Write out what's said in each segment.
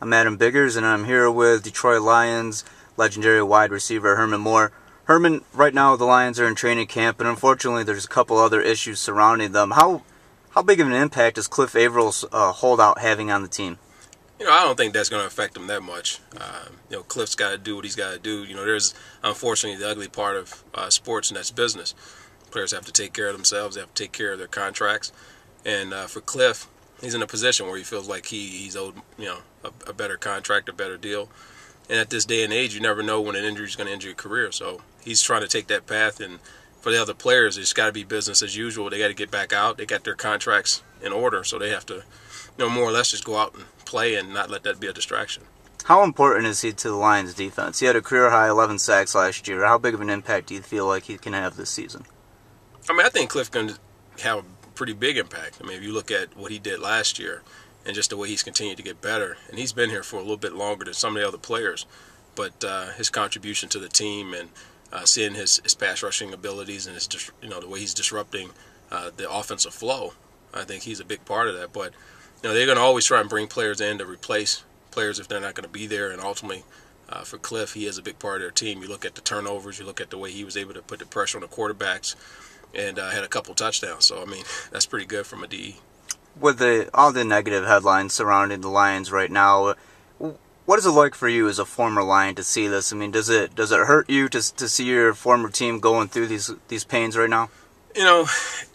I'm Adam Biggers, and I'm here with Detroit Lions legendary wide receiver Herman Moore. Herman, right now the Lions are in training camp, and unfortunately, there's a couple other issues surrounding them. How how big of an impact is Cliff Avril's uh, holdout having on the team? You know, I don't think that's going to affect them that much. Um, you know, Cliff's got to do what he's got to do. You know, there's unfortunately the ugly part of uh, sports, and that's business. Players have to take care of themselves. They have to take care of their contracts. And uh, for Cliff, he's in a position where he feels like he, he's owed you know a, a, better contract, a better deal. And at this day and age, you never know when an injury is going to end your career. So he's trying to take that path. And for the other players, it's got to be business as usual. They got to get back out. They got their contracts in order, so they have to, you know, more or less just go out and play and not let that be a distraction. How important is he to the Lions' defense? He had a career high 11 sacks last year. How big of an impact do you feel like he can have this season? I mean, I think Cliff can have pretty big impact. I mean, if you look at what he did last year and just the way he's continued to get better, and he's been here for a little bit longer than some of the other players, but uh, his contribution to the team and uh, seeing his, his pass rushing abilities and his you know the way he's disrupting uh, the offensive flow, I think he's a big part of that. But you know they're going to always try and bring players in to replace players if they're not going to be there, and ultimately. Uh, for Cliff, he is a big part of their team. You look at the turnovers, you look at the way he was able to put the pressure on the quarterbacks, and uh, had a couple touchdowns. So I mean, that's pretty good from a DE. With the all the negative headlines surrounding the Lions right now, what is it like for you as a former Lion to see this? I mean, does it does it hurt you to to see your former team going through these these pains right now? You know,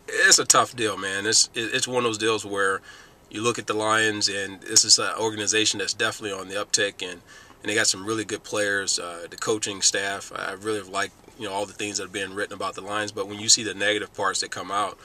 it's a tough deal, man. It's it's one of those deals where you look at the Lions, and this is an organization that's definitely on the uptick, and and they got some really good players. Uh, the coaching staff, I really like you know all the things that are being written about the Lions, but when you see the negative parts that come out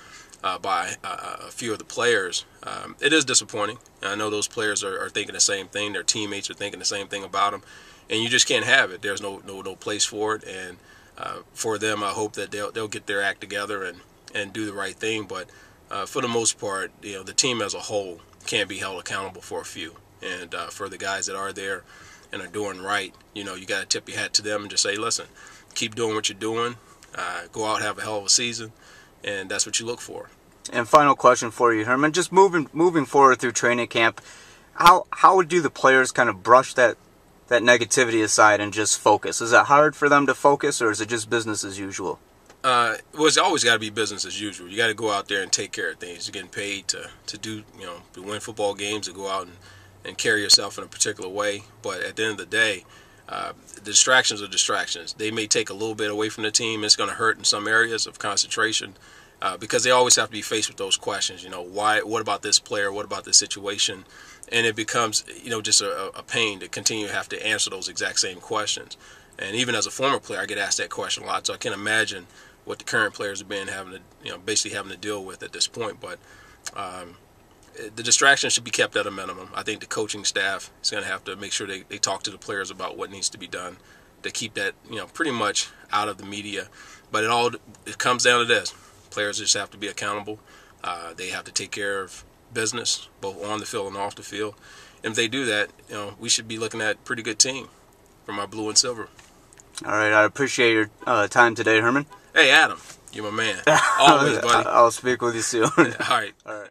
uh, by uh, a few of the players, um, it is disappointing. I know those players are, are, thinking the same thing. Their teammates are thinking the same thing about them, and you just can't have it. There's no no no place for it, and uh, for them, I hope that they'll they'll get their act together and and do the right thing. But uh, for the most part, you know, the team as a whole can't be held accountable for a few, and uh, for the guys that are there and are doing right, you know, you got to tip your hat to them and just say, listen keep doing what you're doing. Uh, go out, have a hell of a season, and that's what you look for. And final question for you, Herman. Just moving moving forward through training camp, how how do the players kind of brush that that negativity aside and just focus? Is it hard for them to focus, or is it just business as usual? Uh, well, it's always got to be business as usual. You got to go out there and take care of things. You're getting paid to, to do, you know, to win football games, to go out and, and carry yourself in a particular way. But at the end of the day, uh, distractions are distractions. They may take a little bit away from the team. It's going to hurt in some areas of concentration uh, because they always have to be faced with those questions. You know, why? What about this player? What about this situation? And it becomes, you know, just a, a pain to continue to have to answer those exact same questions. And even as a former player, I get asked that question a lot. So I can't imagine what the current players have been having to, you know, basically having to deal with at this point. But um, the distraction should be kept at a minimum. I think the coaching staff is going to have to make sure they, they talk to the players about what needs to be done to keep that you know pretty much out of the media. But it all it comes down to this: players just have to be accountable. Uh, they have to take care of business both on the field and off the field. And if they do that, you know, we should be looking at a pretty good team from our blue and silver. All right, I appreciate your uh, time today, Herman. Hey, Adam, you're my man. Always, buddy. I'll speak with you soon. All right. All right.